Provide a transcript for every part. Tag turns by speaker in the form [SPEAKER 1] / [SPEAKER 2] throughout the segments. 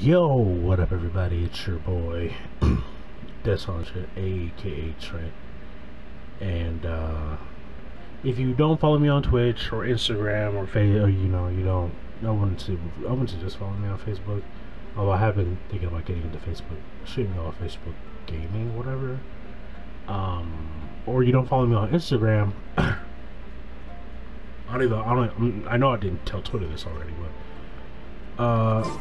[SPEAKER 1] Yo, what up, everybody? It's your boy, That's on aka Trent. And uh, if you don't follow me on Twitch or Instagram or Facebook, or you know, you don't, I wouldn't say, I wouldn't suggest following me on Facebook. Although I have been thinking about getting into Facebook, shooting off Facebook gaming, whatever. Um, or you don't follow me on Instagram. I don't even, I don't, I know I didn't tell Twitter this already, but uh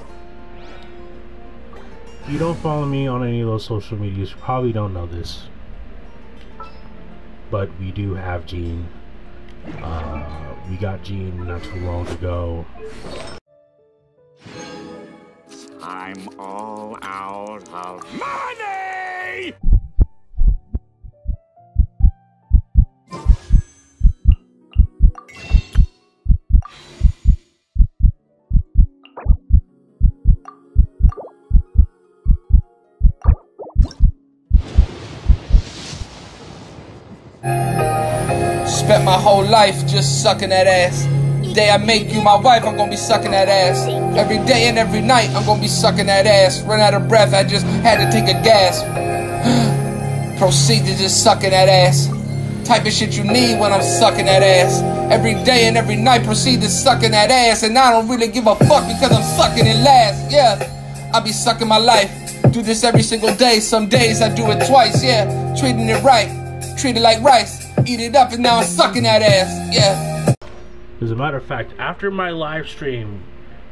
[SPEAKER 1] you don't follow me on any of those social medias, you probably don't know this. But we do have Jean. Uh, we got Jean not too long ago.
[SPEAKER 2] I'm all out of
[SPEAKER 3] Spent my whole life just sucking that ass. Day I make you my wife, I'm gonna be sucking that ass. Every day and every night, I'm gonna be sucking that ass. Run out of breath, I just had to take a gasp. Proceed to just sucking that ass. Type of shit you need when I'm sucking that ass. Every day and every night, proceed to sucking that ass. And I don't really give a fuck because I'm sucking it last. Yeah, I be sucking my life. Do this every single day. Some days I do it twice. Yeah, treating it right. Treat it like rice. Eat it up and now I'm sucking that ass. Yeah.
[SPEAKER 1] As a matter of fact, after my live stream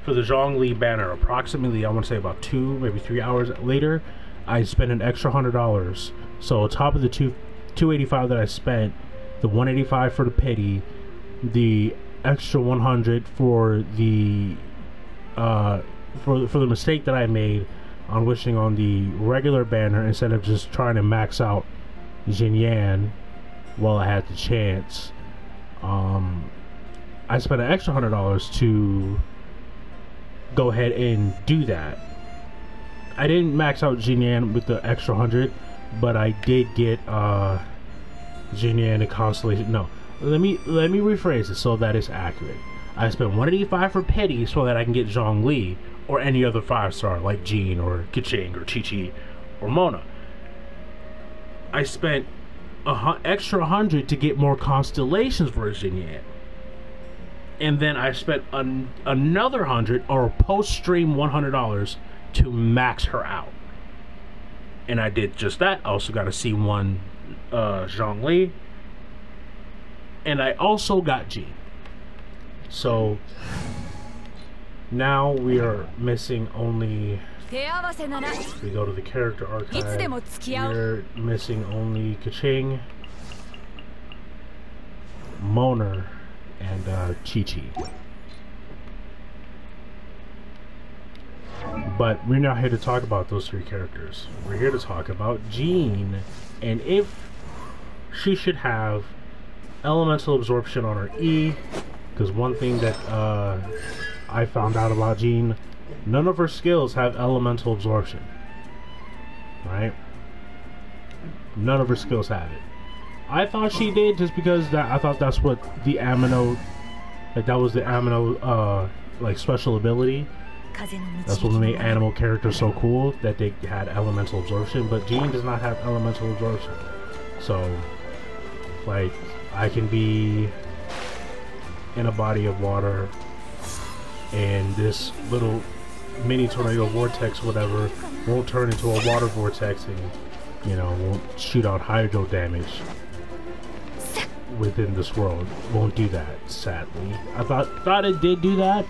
[SPEAKER 1] for the Zhongli banner, approximately I want to say about two, maybe three hours later, I spent an extra hundred dollars. So on top of the two, two eighty five that I spent, the one eighty five for the pity, the extra one hundred for the uh for for the mistake that I made on wishing on the regular banner instead of just trying to max out Xinyan while I had the chance. Um, I spent an extra hundred dollars to go ahead and do that. I didn't max out Xinyan with the extra hundred, but I did get uh Xinyan and Constellation. No, let me let me rephrase it so that it's accurate. I spent 185 for Pity so that I can get Zhongli or any other five star like Jean or Keqing or Qiqi or Mona. I spent a extra hundred to get more Constellations version yet. And then I spent an, another hundred or post stream one hundred dollars to max her out. And I did just that. I also got a C1 uh, Lee, And I also got Jean. So now we are missing only we go to the character archive. We're missing only Keqing, Mona, and uh, Qiqi. But we're not here to talk about those three characters. We're here to talk about Jean and if she should have elemental absorption on her E because one thing that uh, I found out about Jean None of her skills have elemental absorption. Right? None of her skills have it. I thought she did just because that I thought that's what the Anemo like that was the Anemo uh like special ability. That's what made Anemo characters so cool that they had elemental absorption, but Jean does not have elemental absorption. So like I can be in a body of water and this little mini tornado vortex whatever won't turn into a water vortex and you know won't shoot out hydro damage within this world. Won't do that sadly. I thought thought it did do that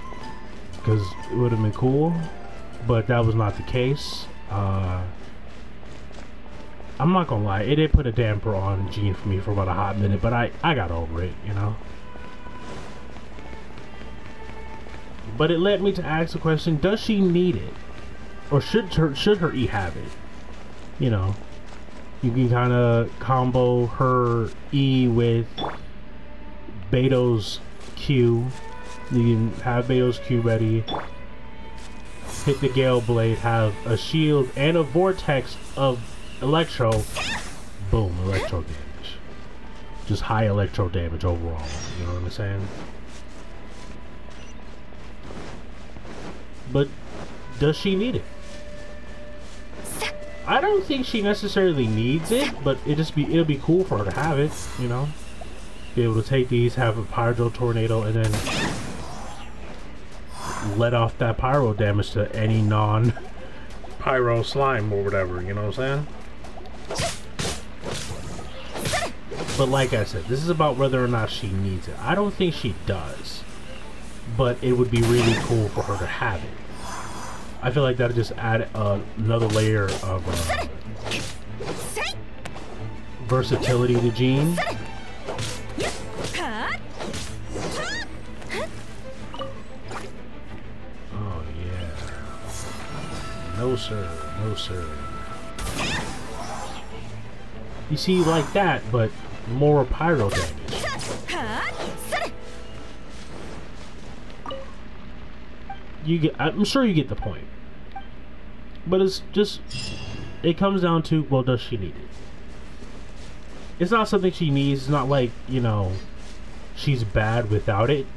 [SPEAKER 1] because it would have been cool but that was not the case. Uh i'm not gonna lie it did put a damper on Jean for me for about a hot minute but i i got over it you know but it led me to ask the question does she need it or should her should her e have it you know you can kind of combo her E with Beidou's Q. You can have Beidou's Q ready. Hit the Gale Blade, have a shield and a vortex of Electro. Boom, Electro damage. Just high Electro damage overall. You know what I'm saying? But does she need it? I don't think she necessarily needs it, but it just be it'll be cool for her to have it, you know. Be able to take these, have a pyro tornado, and then let off that pyro damage to any non pyro slime or whatever, you know what I'm saying? But like I said, this is about whether or not she needs it. I don't think she does. But it would be really cool for her to have it. I feel like that'd just add uh, another layer of uh, versatility to Jean. Oh yeah. No sir, no sir. You see, like that, but more pyro damage. You get, I'm sure you get the point. But it's just, it comes down to, well, does she need it? It's not something she needs. It's not like, you know, she's bad without it.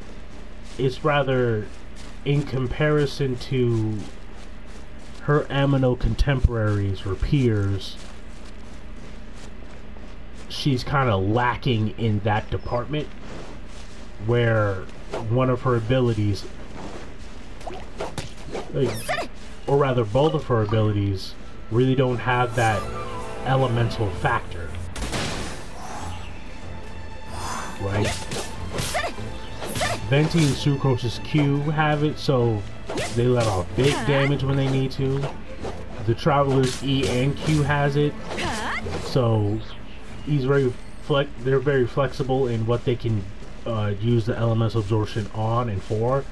[SPEAKER 1] It's rather, in comparison to her Anemo contemporaries, her peers, she's kind of lacking in that department where one of her abilities or rather both of her abilities really don't have that elemental factor. Right? Venti and Sucrose's Q have it so they let off big damage when they need to. The Traveler's E and Q has it. So he's very flex. They're very flexible in what they can uh, use the elemental absorption on and for,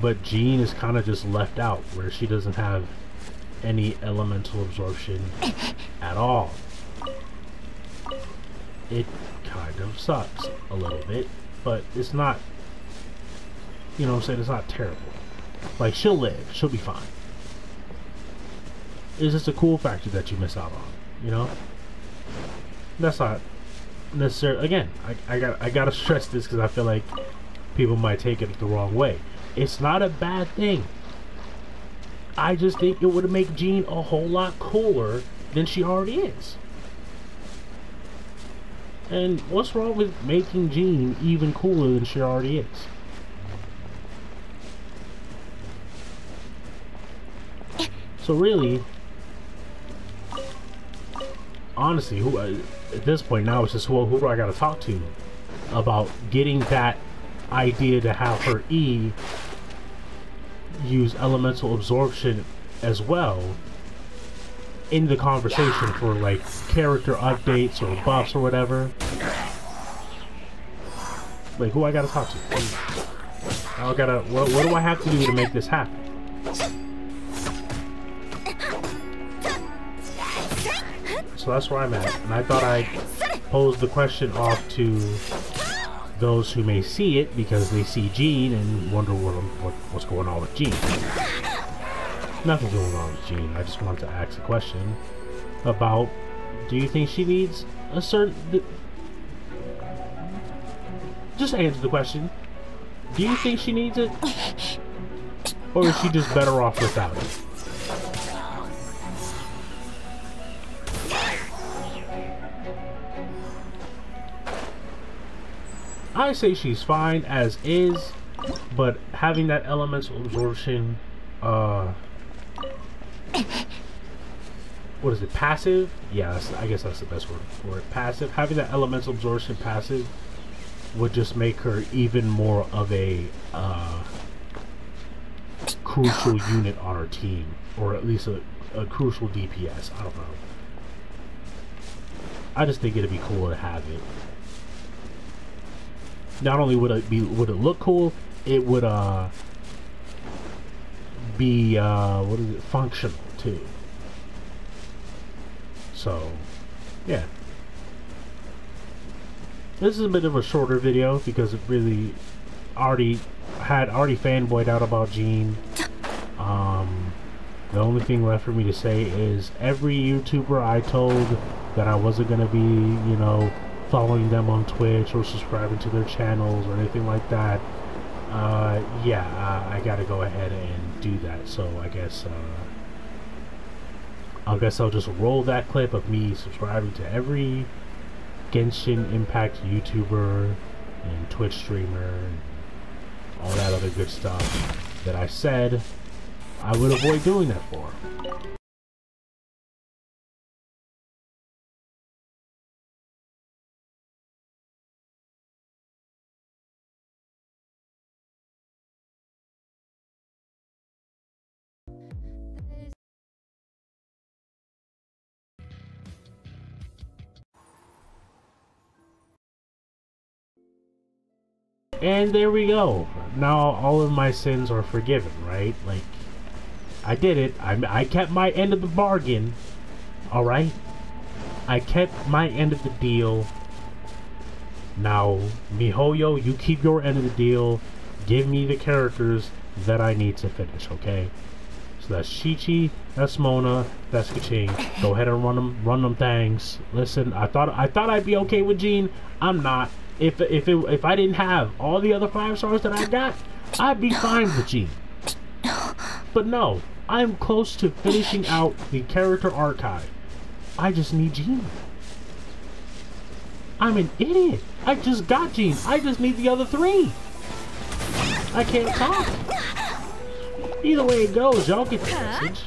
[SPEAKER 1] but Jean is kind of just left out where she doesn't have any elemental absorption at all. It kind of sucks a little bit, but it's not. You know what I'm saying? It's not terrible. Like she'll live, she'll be fine. It's just a cool factor that you miss out on, you know? that's not necessarily again I, I got I gotta stress this because I feel like people might take it the wrong way it's not a bad thing. I just think it would make Jean a whole lot cooler than she already is. And what's wrong with making Jean even cooler than she already is? So really honestly who uh, at this point now it's just well who do I gotta talk to about getting that idea to have her E use elemental absorption as well in the conversation for like character updates or buffs or whatever like who I gotta talk to I gotta what, what do I have to do to make this happen so that's where I'm at. And I thought I'd pose the question off to those who may see it because they see Jean and wonder what, what what's going on with Jean. Nothing's going on with Jean. I just wanted to ask a question about do you think she needs a certain just answer the question. Do you think she needs it? Or is she just better off without it? I say she's fine as is, but having that elemental absorption, uh, what is it, passive? Yeah, I guess that's the best word for it. Passive. Having that elemental absorption passive would just make her even more of a uh, crucial unit on her team, or at least a, a crucial DPS. I don't know. I just think it'd be cool to have it not only would it be would it look cool, it would uh be uh what is it functional too. So yeah. This is a bit of a shorter video because it really already had already fanboyed out about Jean. Um the only thing left for me to say is every YouTuber I told that I wasn't gonna be, you know, following them on Twitch or subscribing to their channels or anything like that, uh, yeah, uh, I gotta go ahead and do that. So I guess uh, I guess I'll just roll that clip of me subscribing to every Genshin Impact YouTuber and Twitch streamer and all that other good stuff that I said I would avoid doing that for. And there we go. Now all of my sins are forgiven, right? Like, I did it. I, I kept my end of the bargain. Alright? I kept my end of the deal. Now, MiHoYo, you keep your end of the deal. Give me the characters that I need to finish, okay? So that's Qiqi, that's Mona, that's Keqing. Go ahead and run them, run them things. Listen, I thought I thought I'd be okay with Jean. I'm not. If if it, if I didn't have all the other five stars that I got, I'd be fine with Jean. But no, I'm close to finishing out the character archive. I just need Jean. I'm an idiot. I just got Jean. I just need the other three. I can't talk. Either way it goes, y'all get the message.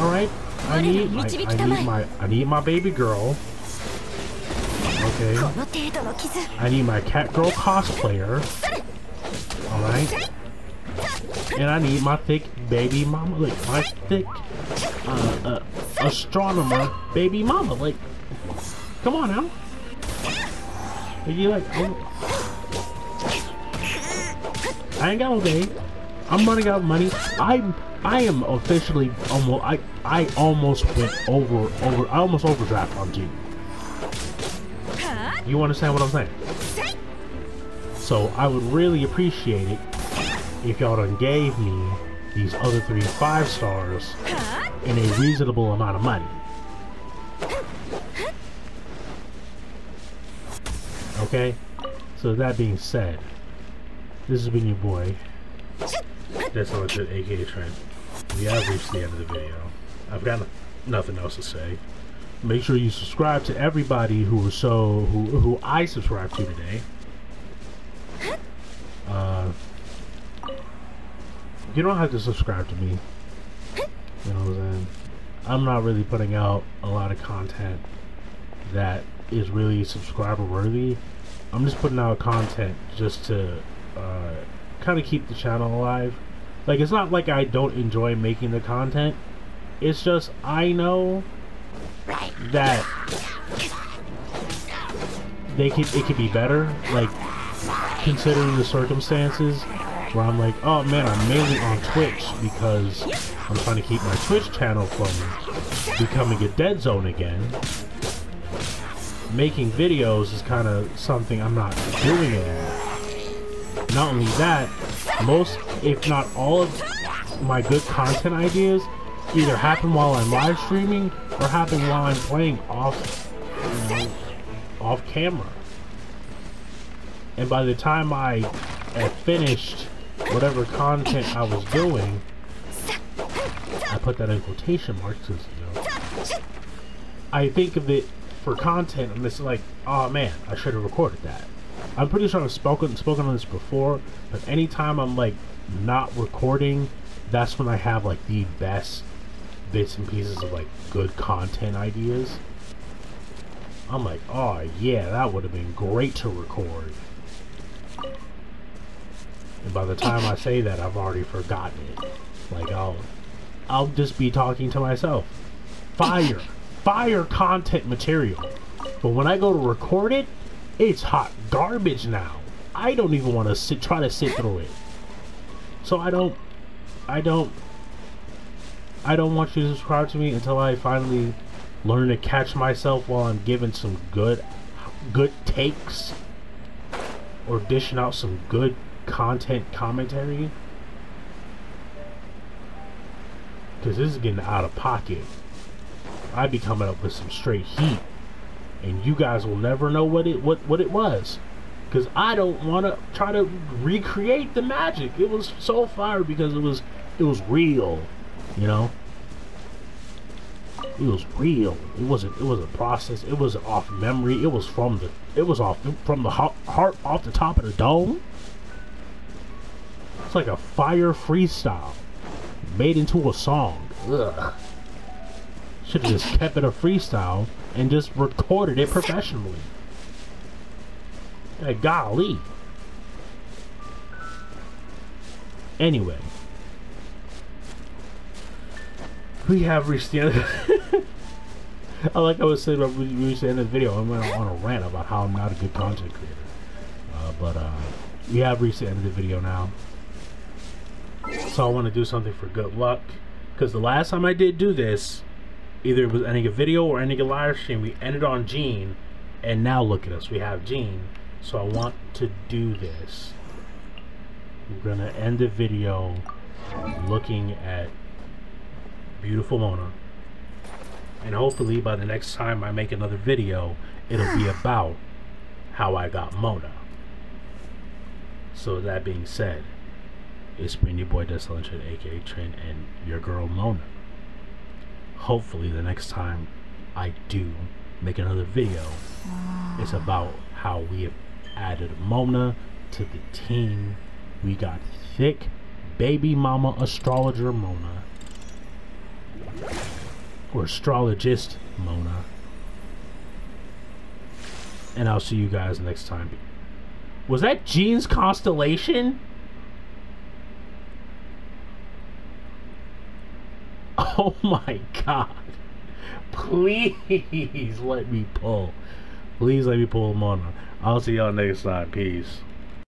[SPEAKER 1] Alright, I need, I, I, need my, I need my baby girl. Okay. I need my Catgirl cosplayer. Alright. And I need my thick baby mama. Like, my thick uh, uh, astronomer baby mama. Like, come on now. Are you like, oh. I ain't got all day. I'm running out of money. I'm I am officially almost I I almost went over over I almost overdraft on Jean. You understand what I'm saying? So I would really appreciate it if y'all done gave me these other three five stars in a reasonable amount of money. Okay? So that being said, this has been your boy. That's all good, aka Trent. We have reached the end of the video. I've got nothing else to say. Make sure you subscribe to everybody who was so who who I subscribed to today. Uh, you don't have to subscribe to me. You know what I'm saying? I'm not really putting out a lot of content that is really subscriber worthy. I'm just putting out content just to uh, kind of keep the channel alive. Like it's not like I don't enjoy making the content. It's just I know that they could it could be better. Like considering the circumstances where I'm like, oh man, I'm mainly on Twitch because I'm trying to keep my Twitch channel from becoming a dead zone again. Making videos is kind of something I'm not doing anymore. Not only that, most, if not all of my good content ideas either happen while I'm live streaming or happen while I'm playing off, you know, off camera. And by the time I have finished whatever content I was doing, I put that in quotation marks because, you know, I think of it for content and it's like, oh man, I should have recorded that. I'm pretty sure I've spoken spoken on this before, but anytime I'm like not recording, that's when I have like the best bits and pieces of like good content ideas. I'm like, oh yeah, that would have been great to record. And by the time I say that, I've already forgotten it. Like I'll, I'll just be talking to myself. Fire, fire content material. But when I go to record it, it's hot garbage now. I don't even want to sit, try to sit through it. So I don't, I don't, I don't want you to subscribe to me until I finally learn to catch myself while I'm giving some good, good takes or dishing out some good content commentary. Because this is getting out of pocket. I'd be coming up with some straight heat and you guys will never know what it what what it was because I don't want to try to recreate the magic. It was so fire because it was it was real, you know. It was real. It wasn't. It was a process. It was off memory. It was from the. It was off from the heart, heart off the top of the dome. It's like a fire freestyle made into a song. Should have just kept it a freestyle and just recorded it professionally. Golly. Anyway, we have reached the end. I like I was saying we reached the end of the video. I went on a rant about how I'm not a good content creator. Uh, but uh, we have reached the end of the video now. So I want to do something for good luck. Because the last time I did do this, either it was ending a video or ending a live stream, we ended on Jean. And now look at us, we have Jean. So I want to do this. We're gonna end the video looking at beautiful Mona. And hopefully by the next time I make another video, it'll be about how I got Mona. So that being said, it's been your boy Desolation, aka Trent, and your girl Mona. Hopefully the next time I do make another video, it's ah. about how we have added Mona to the team. We got thick baby mama astrologer Mona. Or astrologist Mona. And I'll see you guys next time. Was that Jean's constellation? Oh my god. Please let me pull. Please let me pull Mona. I'll see y'all next time. Peace.